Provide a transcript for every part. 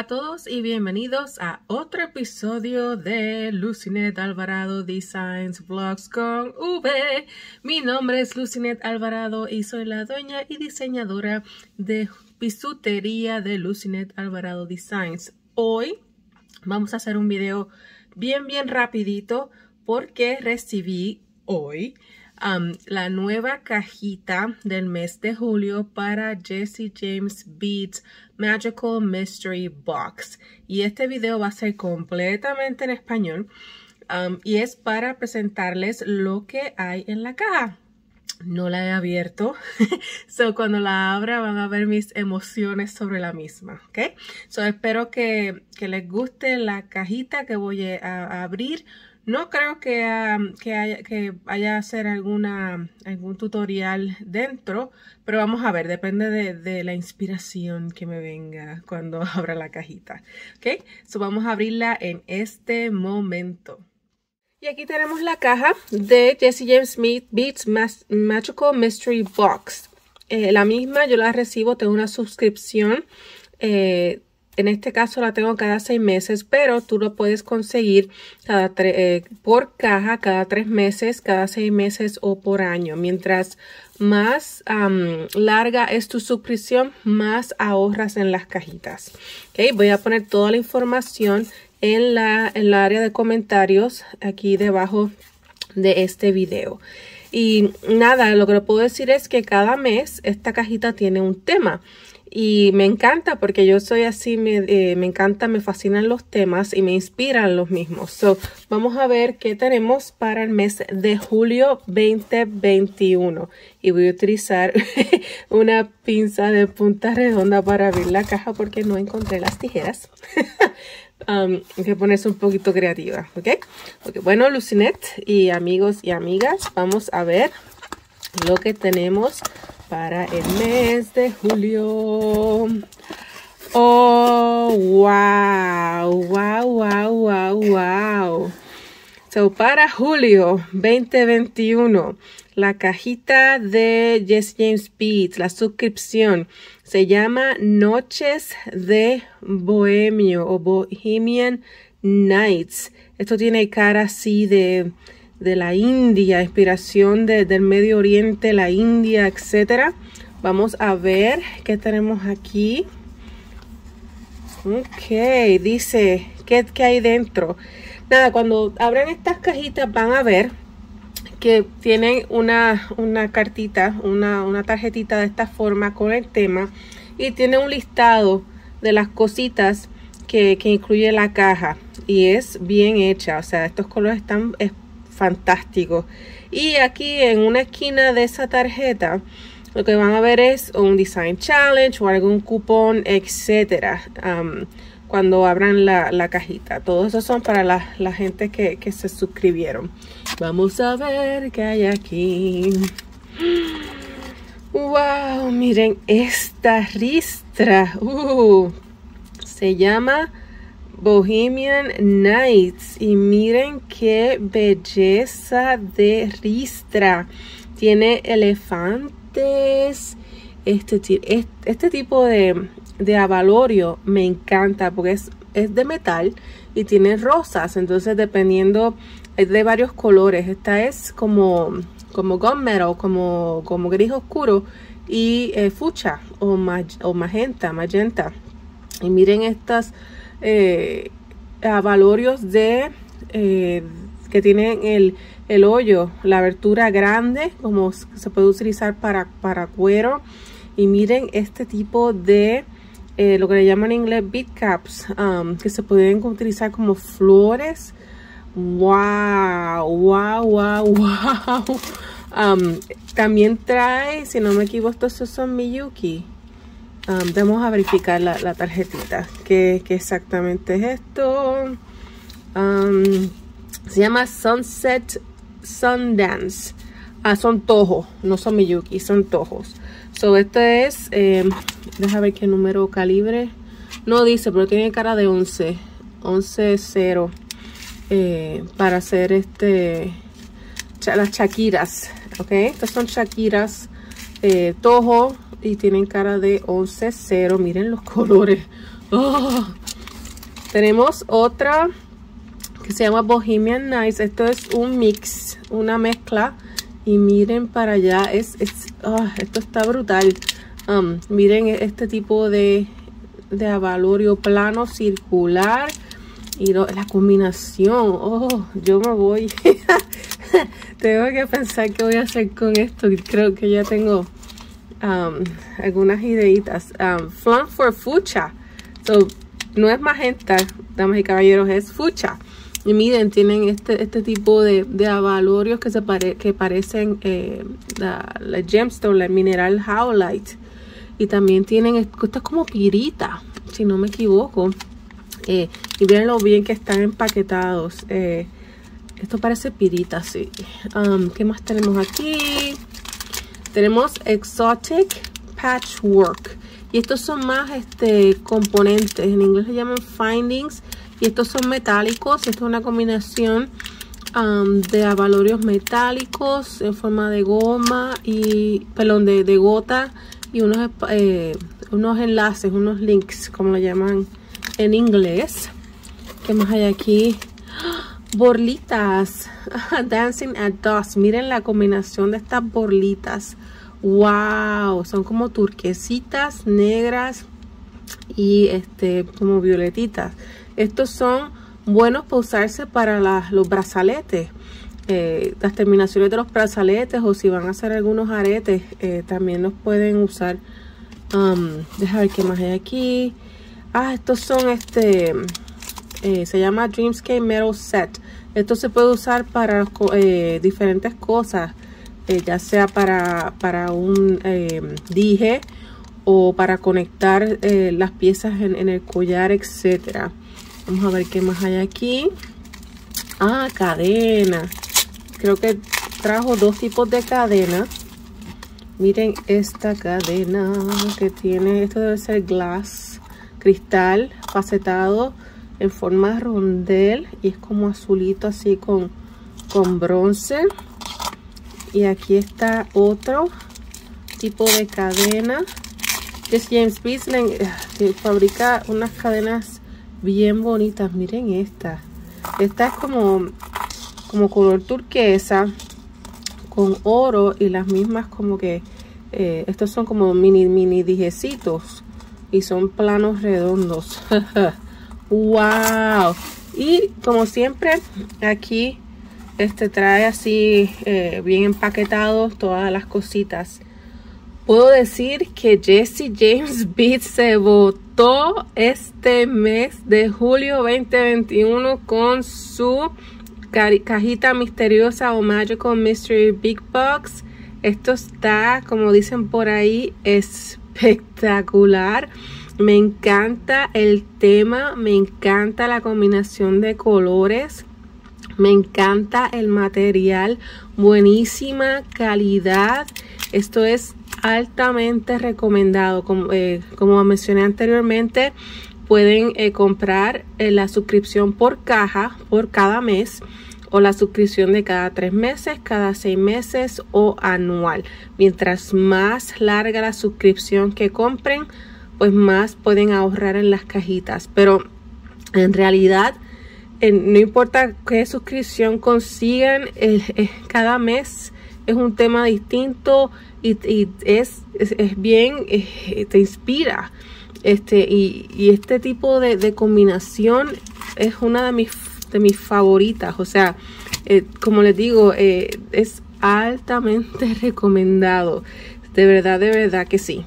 a todos y bienvenidos a otro episodio de Lucinet Alvarado Designs Vlogs con V. Mi nombre es Lucinet Alvarado y soy la dueña y diseñadora de bisutería de Lucinet Alvarado Designs. Hoy vamos a hacer un video bien bien rapidito porque recibí hoy la nueva cajita del mes de julio para Jesse James Beats Magical Mystery Box. Y este video va a ser completamente en español y es para presentarles lo que hay en la caja. No la he abierto, so cuando la abra van a ver mis emociones sobre la misma, ¿ok? So espero que, que les guste la cajita que voy a abrir. No creo que, que, haya, que haya hacer alguna, algún tutorial dentro, pero vamos a ver, depende de, la inspiración que me venga cuando abra la cajita. ¿Ok? So vamos a abrirla en este momento. Y aquí tenemos la caja de Jesse James Smith Beats Magical Mystery Box. Eh, la misma yo la recibo, tengo una suscripción. Eh, en este caso la tengo cada seis meses, pero tú lo puedes conseguir cada eh, por caja, cada tres meses, cada seis meses o por año. Mientras más larga es tu suscripción, más ahorras en las cajitas. Okay, voy a poner toda la información en la, en la área de comentarios aquí debajo de este video. Y nada, lo que le puedo decir es que cada mes esta cajita tiene un tema. Y me encanta porque yo soy así, me, eh, me, encanta, me fascinan los temas y me inspiran los mismos. So, vamos a ver qué tenemos para el mes de julio 2021. Y voy a utilizar una pinza de punta redonda para abrir la caja porque no encontré las tijeras. um, hay que ponerse un poquito creativa, ¿ok? okay bueno, Lucinet y amigos y amigas, vamos a ver lo que tenemos para el mes de julio. Oh, wow, wow, wow, wow, wow. So, para julio 2021, la cajita de Jess James Beats, la suscripción, se llama Noches de Bohemio o Bohemian Nights. Esto tiene cara así de de la India, inspiración del Medio Oriente, la India, etcétera. Vamos a ver qué tenemos aquí. Ok, dice, ¿qué, ¿qué, hay dentro? Nada, cuando abran estas cajitas van a ver que tienen una, una cartita, una, una tarjetita de esta forma con el tema y tiene un listado de las cositas que, que incluye la caja y es bien hecha, o sea, estos colores están fantástico. Y aquí en una esquina de esa tarjeta, lo que van a ver es un design challenge o algún cupón, etcétera. cuando abran la, cajita. Todos esos son para la, gente que, se suscribieron. Vamos a ver qué hay aquí. Wow, miren esta ristra. Uh, se llama Bohemian Nights. Y miren qué belleza de ristra. Tiene elefantes. Este, este tipo de, de avalorio me encanta porque es, es de metal y tiene rosas. Entonces, dependiendo, es de varios colores. Esta es como, como gunmetal, como, como gris oscuro y eh, fucha o, o magenta, magenta. Y miren estas eh, avalorios de eh, que tienen el, el, hoyo, la abertura grande, como se puede utilizar para, para cuero. Y miren este tipo de eh, lo que le llaman en inglés bead caps, um, que se pueden utilizar como flores. Wow, wow, wow, wow. También trae, si no me equivoco, estos son Miyuki. Vamos a verificar la, tarjetita. ¿Qué, exactamente es esto? Se llama Sunset Sundance. Ah, son tojos, no son Miyuki, son tojos. So, esto es, eh, déjame ver qué número calibre. No dice, pero tiene cara de 11. 11 0. Eh, para hacer este, las chaquiras. Ok, estas son chaquiras. Eh, toho y tienen cara de 11-0. Miren los colores. Oh, Tenemos otra que se llama Bohemian Nights. Esto es un mix, una mezcla. Y miren para allá, es, ah, esto está brutal. Um, miren este tipo de, de avalorio plano circular y la combinación. Oh, yo me voy. tengo que pensar qué voy a hacer con esto. Creo que ya tengo um, algunas ideitas. Um, flan for fucha. So, no es magenta, damas y caballeros, es fucha. Y miren, tienen este, este tipo de, de avalorios que, se que parecen eh, la, la, gemstone, la mineral howlite. Y también tienen, esto es como pirita, si no me equivoco. Eh, y miren lo bien que están empaquetados. Eh, esto parece pirita, sí. Um, ¿Qué más tenemos aquí? Tenemos Exotic Patchwork. Y estos son más este, componentes. En inglés se llaman findings. Y estos son metálicos. Esto es una combinación um, de avalorios metálicos en forma de goma y, perdón, de, de gota y unos, eh, unos enlaces, unos links, como lo llaman en inglés. ¿Qué más hay aquí? Borlitas. Dancing at Dusk. Miren la combinación de estas borlitas. Wow. Son como turquesitas, negras y este como violetitas. Estos son buenos para usarse para los brazaletes. Eh, las terminaciones de los brazaletes o si van a hacer algunos aretes eh, también los pueden usar. Um, deja ver qué más hay aquí. Ah, estos son este, eh, se llama Dreamscape Metal Set. Esto se puede usar para eh, diferentes cosas, eh, ya sea para, para un dije o para conectar las piezas en, el collar, etcétera. Vamos a ver qué más hay aquí. Ah, cadena. Creo que trajo dos tipos de cadena. Miren esta cadena que tiene, esto debe ser glass cristal facetado en forma rondel y es como azulito así con, con bronce. Y aquí está otro tipo de cadena que es James Beasley que fabrica unas cadenas bien bonitas. Miren esta. Esta es como como color turquesa con oro y las mismas como que eh, estos son como mini mini dijecitos y son planos redondos. ¡Wow! Y como siempre, aquí este trae así eh, bien empaquetados todas las cositas. Puedo decir que Jesse James Beat se votó este mes de julio 2021 con su cajita misteriosa o Magical Mystery Big Box. Esto está, como dicen por ahí, es espectacular. Me encanta el tema, me encanta la combinación de colores, me encanta el material, buenísima calidad. Esto es altamente recomendado. Como, eh, como mencioné anteriormente, pueden eh, comprar eh, la suscripción por caja por cada mes o la suscripción de cada tres meses, cada seis meses o anual. Mientras más larga la suscripción que compren, pues más pueden ahorrar en las cajitas. Pero en realidad, no importa qué suscripción consigan, cada mes es un tema distinto y, es, es, bien, eh, te inspira. Este, y, este tipo de, de combinación es una de mis de mis favoritas. O sea, eh, como les digo, eh, es altamente recomendado. De verdad, de verdad que sí.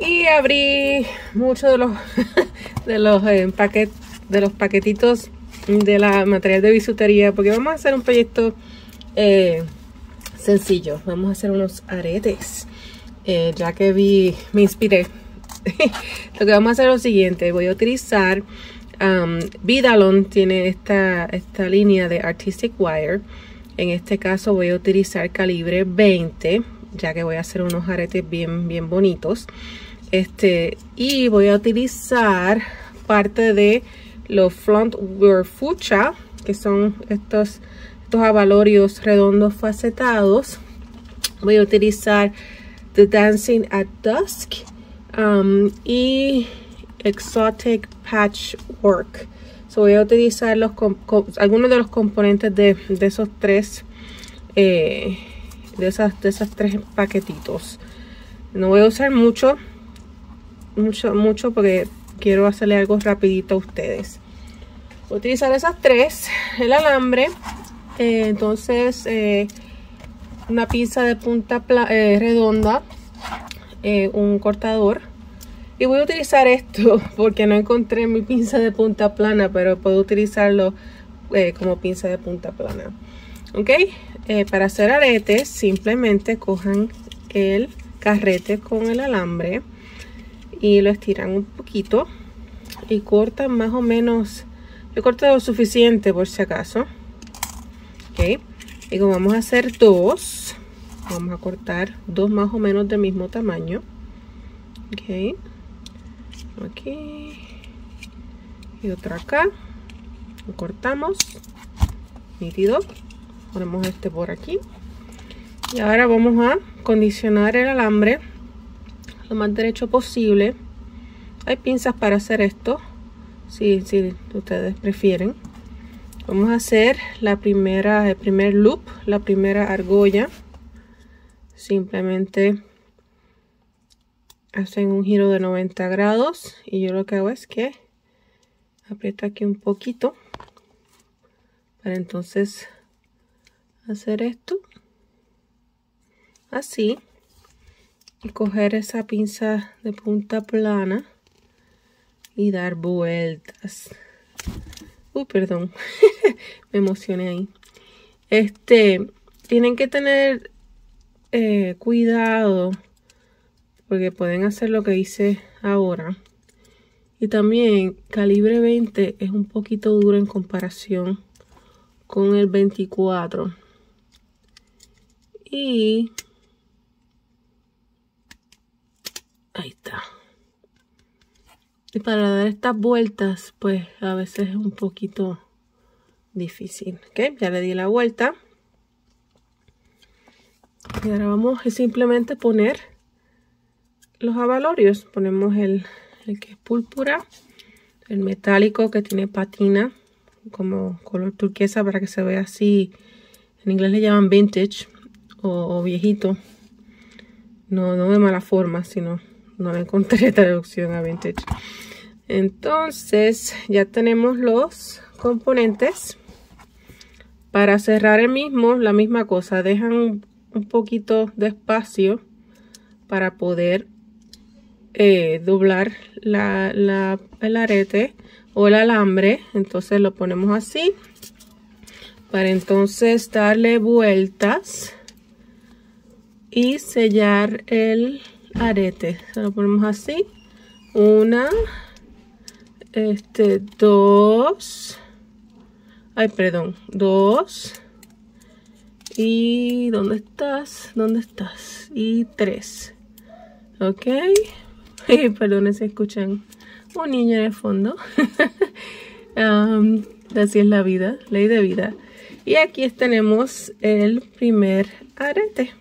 Y abrí muchos de los de los eh, de los paquetitos de la material de bisutería porque vamos a hacer un proyecto sencillo. Vamos a hacer unos aretes. ya que vi, me inspiré. lo que vamos a hacer es lo siguiente. Voy a utilizar Um, Vidalon tiene esta, esta línea de Artistic Wire. En este caso voy a utilizar calibre 20, ya que voy a hacer unos aretes bien, bien bonitos. Este, y voy a utilizar parte de los Front Fucha, que son estos, estos avalorios redondos facetados. Voy a utilizar The Dancing at Dusk um, y Exotic Patchwork. So voy a utilizar los algunos de los componentes de, esos tres eh, de esas de esas tres paquetitos. No voy a usar mucho, mucho, mucho porque quiero hacerle algo rapidito a ustedes. Voy a utilizar esas tres, el alambre, eh, entonces eh, una pinza de punta redonda, un cortador y voy a utilizar esto porque no encontré mi pinza de punta plana, pero puedo utilizarlo eh, como pinza de punta plana. Ok, eh, para hacer aretes simplemente cojan el carrete con el alambre y lo estiran un poquito y cortan más o menos, he cortado suficiente por si acaso. Ok, y como vamos a hacer dos, vamos a cortar dos más o menos del mismo tamaño. Ok aquí y otra acá lo cortamos nítido ponemos este por aquí. Y ahora vamos a condicionar el alambre lo más derecho posible. Hay pinzas para hacer esto si, si ustedes prefieren. Vamos a hacer la primera el primer loop la primera argolla. Simplemente hacen un giro de 90 grados y yo lo que hago es que aprieto aquí un poquito para entonces hacer esto así y coger esa pinza de punta plana y dar vueltas. Uy perdón me emocioné ahí. Este tienen que tener eh, cuidado porque pueden hacer lo que hice ahora. Y también calibre 20 es un poquito duro en comparación con el 24 y ahí está y para dar estas vueltas pues a veces es un poquito difícil ok ya le di la vuelta y ahora vamos a simplemente poner los avalorios. Ponemos el, que es púrpura, el metálico que tiene patina, como color turquesa para que se vea así. En inglés le llaman vintage o, viejito. No, no de mala forma, sino no le encontré traducción a vintage. Entonces ya tenemos los componentes. Para cerrar el mismo, la misma cosa, dejan un poquito de espacio para poder eh, doblar la, el arete o el alambre entonces lo ponemos así para entonces darle vueltas y sellar el arete se lo ponemos así una este dos ay perdón dos y dónde estás dónde estás y tres ok perdón si escuchan un niño el fondo. así es la vida, ley de vida. Y aquí tenemos el primer arete.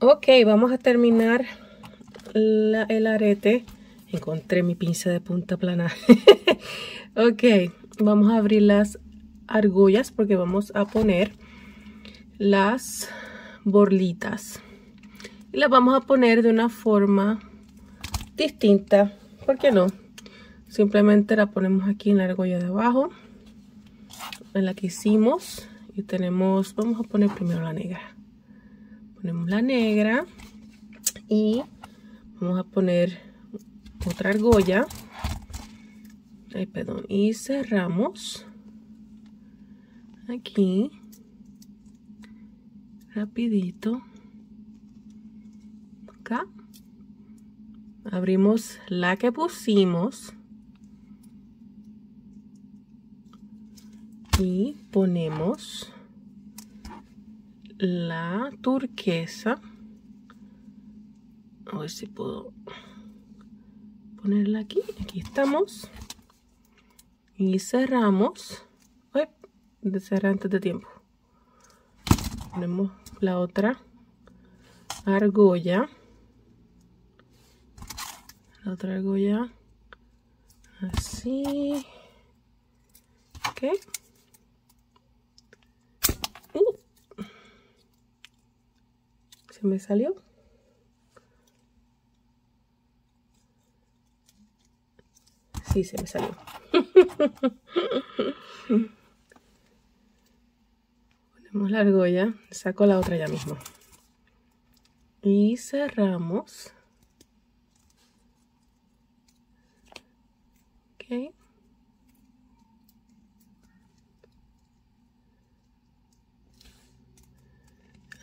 Ok, vamos a terminar el arete. Encontré mi pinza de punta plana. ok, vamos a abrir las argollas porque vamos a poner las borlitas y la vamos a poner de una forma distinta. ¿Por qué no? Simplemente la ponemos aquí en la argolla de abajo, en la que hicimos. Y tenemos, vamos a poner primero la negra. Ponemos la negra y vamos a poner otra argolla. Ay, perdón. Y cerramos aquí rapidito abrimos la que pusimos y ponemos la turquesa. A ver si puedo ponerla aquí. Aquí estamos. Y cerramos. De cerrar antes de tiempo. Ponemos la otra argolla. La otra argolla. Así. Ok uh. Se me salió. Sí se me salió. Ponemos la argolla saco la otra ya mismo. Y cerramos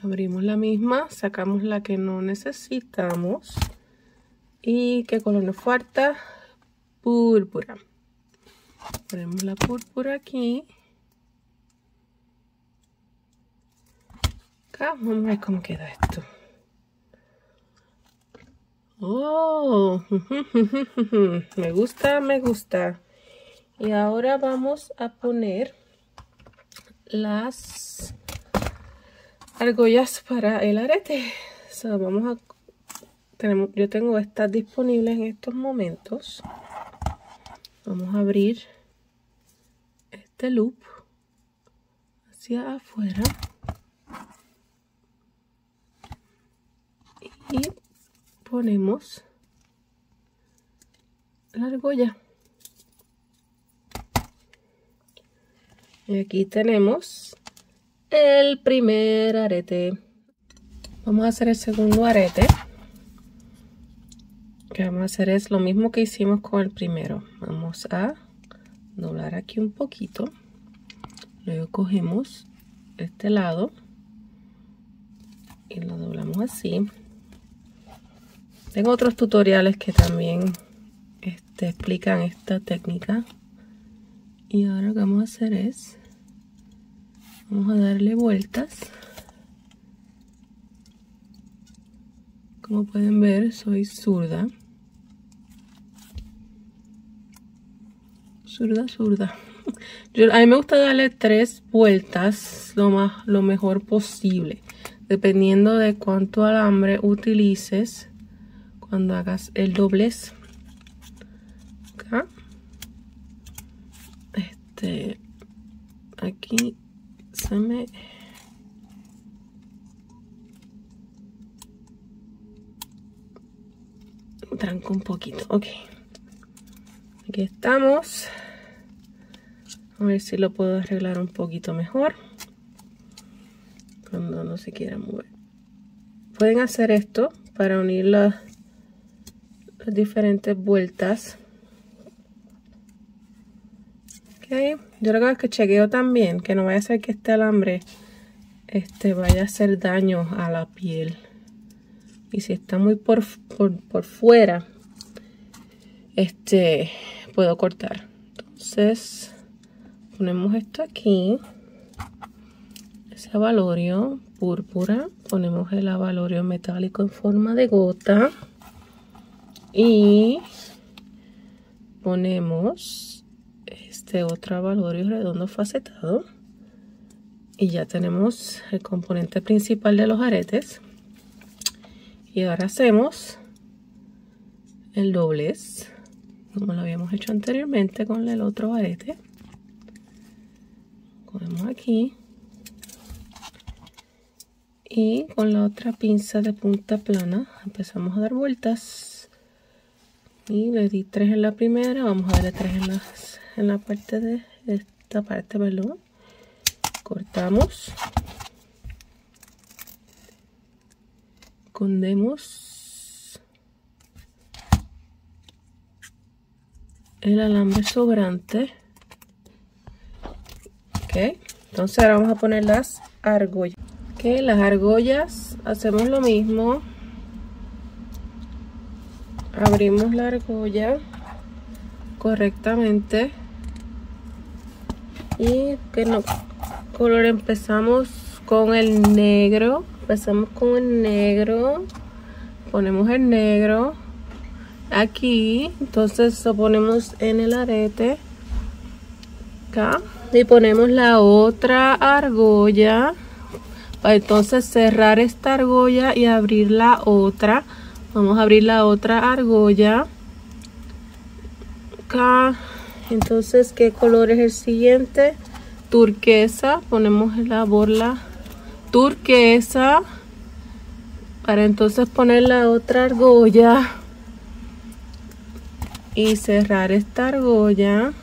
Abrimos la misma, sacamos la que no necesitamos. ¿Y qué color nos falta? Púrpura. Ponemos la púrpura aquí. Acá, vamos a ver cómo queda esto. Oh, me gusta, me gusta. Y ahora vamos a poner las argollas para el arete. vamos a tenemos, yo tengo estas disponibles en estos momentos. Vamos a abrir este loop hacia afuera. Y ponemos la argolla. Y aquí tenemos el primer arete. Vamos a hacer el segundo arete. Lo que vamos a hacer es lo mismo que hicimos con el primero. Vamos a doblar aquí un poquito. Luego cogemos este lado y lo doblamos así. Tengo otros tutoriales que también este, explican esta técnica. Y ahora lo que vamos a hacer es, vamos a darle vueltas. Como pueden ver, soy zurda. Zurda, zurda. a mí me gusta darle tres vueltas lo, más, lo mejor posible. Dependiendo de cuánto alambre utilices cuando hagas el doblez este aquí me tranco un poquito ok. Aquí estamos. A ver si lo puedo arreglar un poquito mejor. Cuando no se quiera mover. Pueden hacer esto para unir las diferentes vueltas ok yo lo que es que chequeo también que no vaya a ser que este alambre este vaya a hacer daño a la piel. Y si está muy por, por, fuera este puedo cortar. Entonces ponemos esto aquí. Ese avalorio púrpura ponemos el avalorio metálico en forma de gota y ponemos este otro valorio redondo facetado. Y ya tenemos el componente principal de los aretes. Y ahora hacemos el doblez como lo habíamos hecho anteriormente con el otro arete. Cogemos aquí. Y con la otra pinza de punta plana empezamos a dar vueltas. Y le di tres en la primera vamos a darle tres en, las, en la parte de esta parte perdón cortamos. Escondemos. El alambre sobrante. Ok entonces ahora vamos a poner las argollas. Ok las argollas hacemos lo mismo. Abrimos la argolla correctamente y que no color empezamos con el negro. Empezamos con el negro. Ponemos el negro aquí. Entonces lo ponemos en el arete. Acá. Y ponemos la otra argolla. Para entonces cerrar esta argolla y abrir la otra. Vamos a abrir la otra argolla. Acá. Entonces, ¿qué color es el siguiente? Turquesa. Ponemos la borla turquesa. Para entonces poner la otra argolla. Y cerrar esta argolla.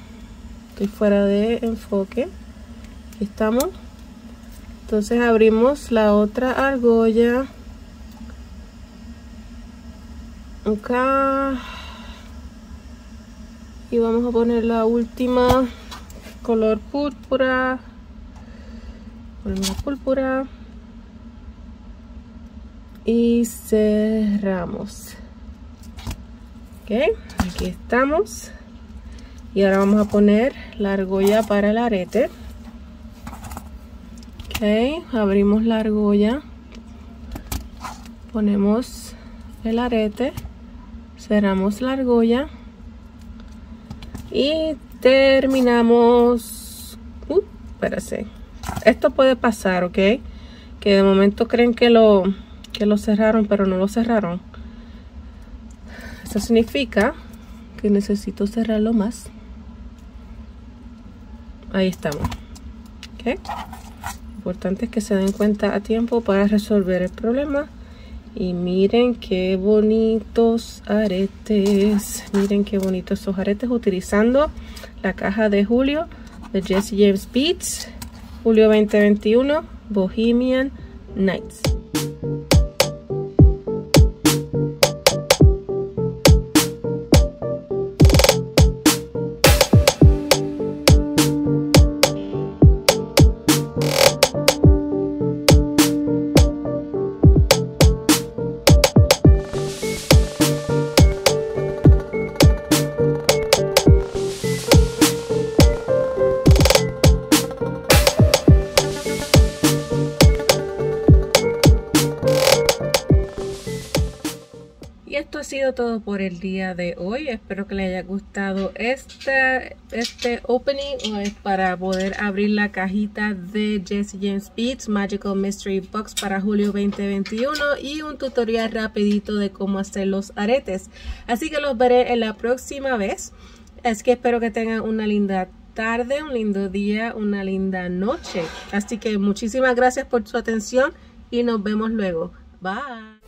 Estoy fuera de enfoque. Aquí estamos. Entonces abrimos la otra argolla. Acá y vamos a poner la última color púrpura. La púrpura. Y cerramos. Ok aquí estamos. Y ahora vamos a poner la argolla para el arete. Ok abrimos la argolla. Ponemos el arete. Cerramos la argolla y terminamos. Uh. Esto puede pasar, ¿ok? Que de momento creen que lo, que lo cerraron, pero no lo cerraron. Eso significa que necesito cerrarlo más. Ahí estamos. ¿Ok? Importante es que se den cuenta a tiempo para resolver el problema. Y miren qué bonitos aretes. Miren qué bonitos esos aretes utilizando la caja de Julio de Jesse James Beats. Julio 2021 Bohemian Nights. Todo por el día de hoy. Espero que les haya gustado este, este opening para poder abrir la cajita de Jesse James Beats Magical Mystery Box para julio 2021 y un tutorial rapidito de cómo hacer los aretes. Así que los veré en la próxima vez. Es que espero que tengan una linda tarde, un lindo día, una linda noche. Así que muchísimas gracias por su atención y nos vemos luego. Bye.